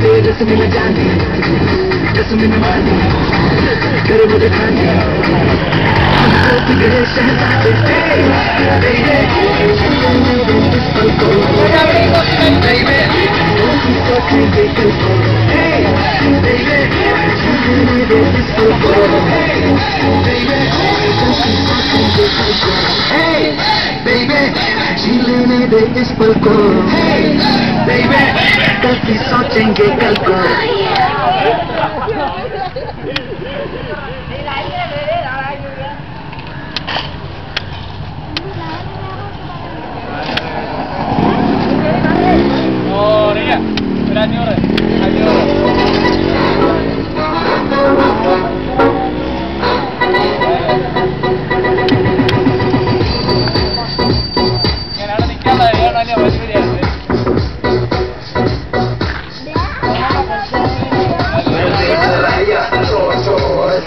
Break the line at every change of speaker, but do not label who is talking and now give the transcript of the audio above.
दे रस मिल जाने रस मिल माने कर मुझे खाने हमको बिगड़े शहजादे बेबे इस पल को बेबे सोचेंगे कल को बेबे इस पल को बेबे सोचेंगे कल को बेबे जी लेने दे इस पल को baby कल की सोचेंगे कल को। और ये नहीं हो है